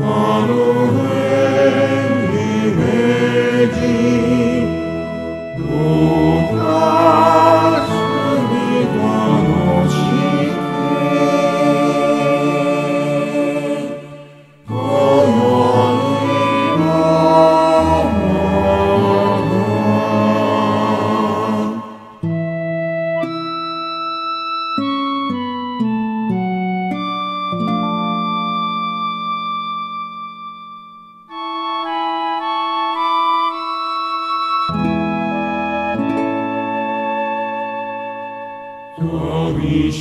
God, oh, Oh,